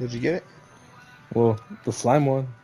Did you get it? Well, the slime one.